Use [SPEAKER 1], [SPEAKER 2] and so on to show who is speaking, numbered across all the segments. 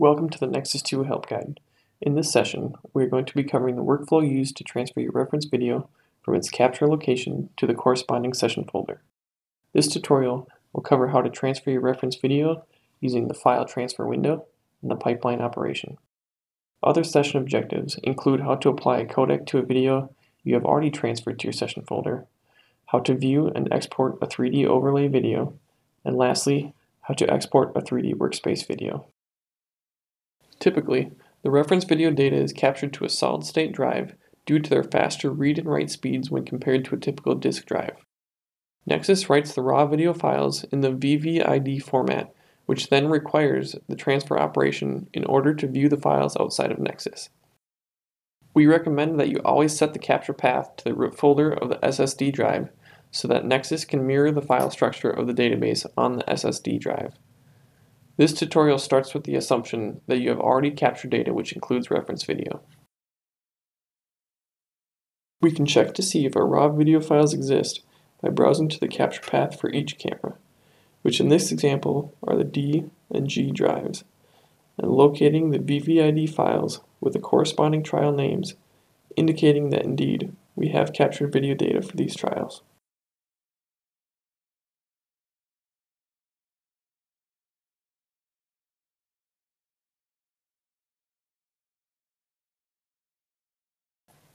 [SPEAKER 1] Welcome to the Nexus 2 Help Guide. In this session, we are going to be covering the workflow used to transfer your reference video from its capture location to the corresponding session folder. This tutorial will cover how to transfer your reference video using the file transfer window and the pipeline operation. Other session objectives include how to apply a codec to a video you have already transferred to your session folder, how to view and export a 3D overlay video, and lastly, how to export a 3D workspace video. Typically, the reference video data is captured to a solid-state drive due to their faster read and write speeds when compared to a typical disk drive. Nexus writes the raw video files in the VVID format, which then requires the transfer operation in order to view the files outside of Nexus. We recommend that you always set the capture path to the root folder of the SSD drive so that Nexus can mirror the file structure of the database on the SSD drive. This tutorial starts with the assumption that you have already captured data which includes reference video. We can check to see if our raw video files exist by browsing to the capture path for each camera, which in this example are the D and G drives, and locating the VVID files with the corresponding trial names, indicating that indeed we have captured video data for these trials.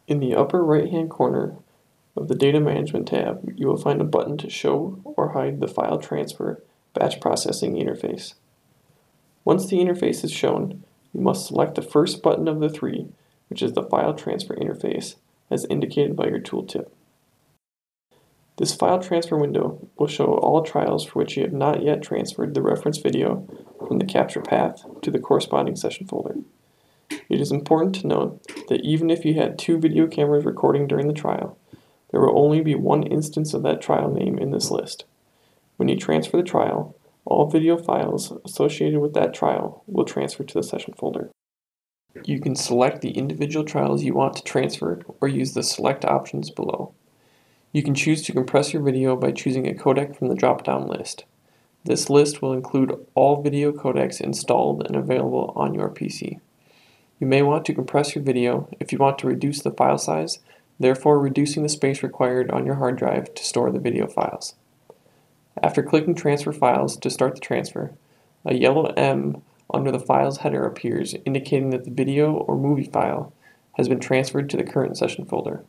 [SPEAKER 1] In the upper right-hand corner of the Data Management tab, you will find a button to show or hide the File Transfer Batch Processing interface. Once the interface is shown, you must select the first button of the three, which is the File Transfer interface, as indicated by your tooltip. This file transfer window will show all trials for which you have not yet transferred the reference video from the capture path to the corresponding session folder. It is important to note that even if you had two video cameras recording during the trial, there will only be one instance of that trial name in this list. When you transfer the trial, all video files associated with that trial will transfer to the session folder. You can select the individual trials you want to transfer or use the select options below. You can choose to compress your video by choosing a codec from the drop-down list. This list will include all video codecs installed and available on your PC. You may want to compress your video if you want to reduce the file size, therefore reducing the space required on your hard drive to store the video files. After clicking Transfer Files to start the transfer, a yellow M under the file's header appears indicating that the video or movie file has been transferred to the current session folder.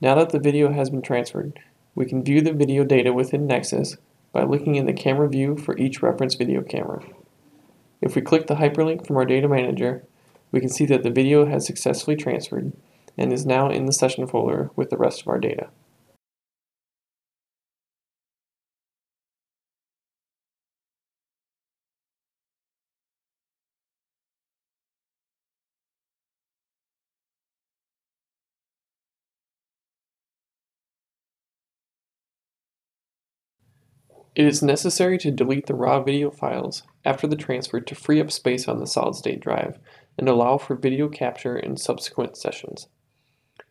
[SPEAKER 1] Now that the video has been transferred, we can view the video data within Nexus by looking in the camera view for each reference video camera. If we click the hyperlink from our data manager, we can see that the video has successfully transferred and is now in the session folder with the rest of our data. It is necessary to delete the raw video files after the transfer to free up space on the solid-state drive and allow for video capture in subsequent sessions.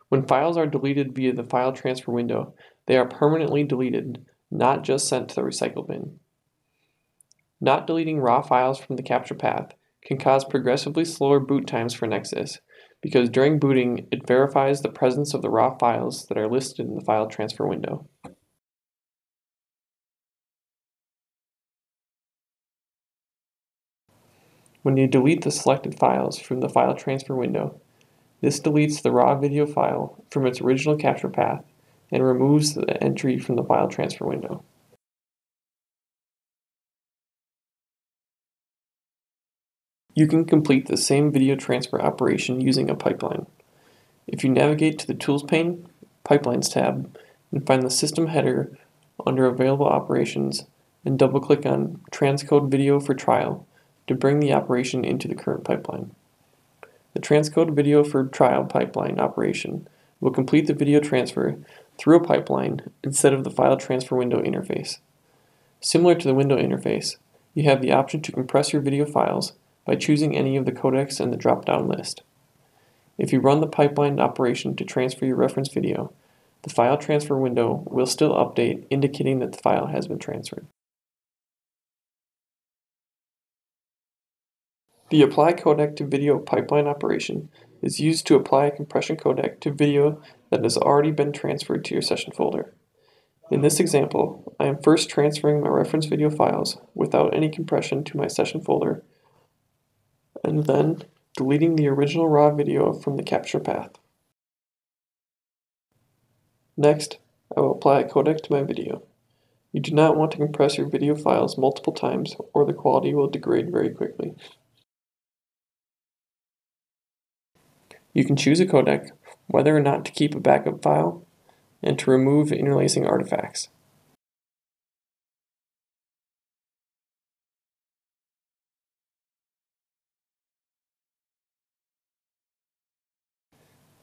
[SPEAKER 1] When files are deleted via the file transfer window, they are permanently deleted, not just sent to the recycle bin. Not deleting raw files from the capture path can cause progressively slower boot times for Nexus because during booting it verifies the presence of the raw files that are listed in the file transfer window. When you delete the selected files from the file transfer window, this deletes the raw video file from its original capture path and removes the entry from the file transfer window. You can complete the same video transfer operation using a pipeline. If you navigate to the Tools pane, Pipelines tab, and find the system header under Available Operations and double-click on Transcode Video for Trial, to bring the operation into the current pipeline. The transcode video for trial pipeline operation will complete the video transfer through a pipeline instead of the file transfer window interface. Similar to the window interface, you have the option to compress your video files by choosing any of the codecs in the drop-down list. If you run the pipeline operation to transfer your reference video, the file transfer window will still update indicating that the file has been transferred. The apply codec to video pipeline operation is used to apply a compression codec to video that has already been transferred to your session folder. In this example, I am first transferring my reference video files without any compression to my session folder, and then deleting the original raw video from the capture path. Next, I will apply a codec to my video. You do not want to compress your video files multiple times or the quality will degrade very quickly. You can choose a codec, whether or not to keep a backup file, and to remove interlacing artifacts.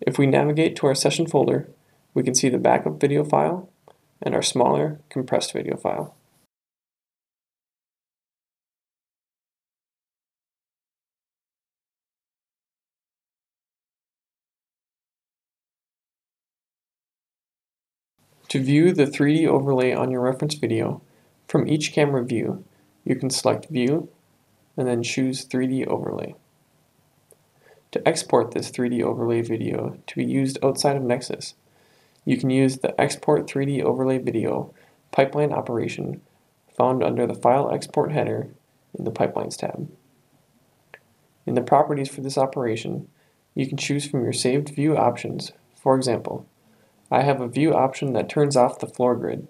[SPEAKER 1] If we navigate to our session folder, we can see the backup video file and our smaller compressed video file. To view the 3D overlay on your reference video, from each camera view, you can select View and then choose 3D Overlay. To export this 3D overlay video to be used outside of Nexus, you can use the Export 3D Overlay Video pipeline operation found under the File Export header in the Pipelines tab. In the properties for this operation, you can choose from your saved view options. For example, I have a view option that turns off the floor grid.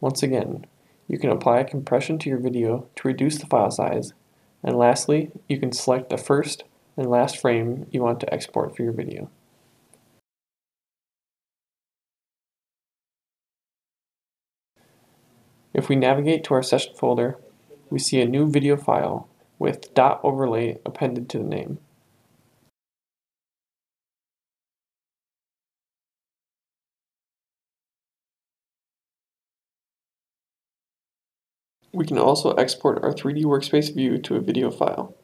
[SPEAKER 1] Once again, you can apply compression to your video to reduce the file size, and lastly, you can select the first and last frame you want to export for your video. If we navigate to our session folder, we see a new video file with dot .overlay appended to the name. We can also export our 3D workspace view to a video file.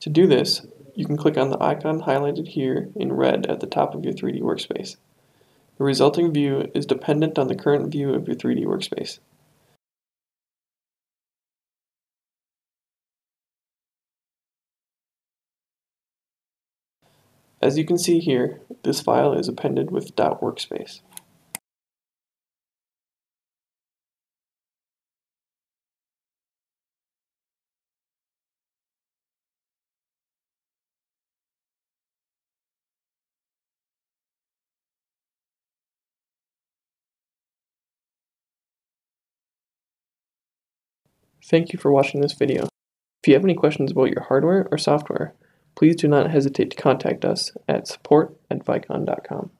[SPEAKER 1] To do this, you can click on the icon highlighted here in red at the top of your 3D workspace. The resulting view is dependent on the current view of your 3D workspace. As you can see here, this file is appended with .workspace. Thank you for watching this video. If you have any questions about your hardware or software, please do not hesitate to contact us at support at vicon.com.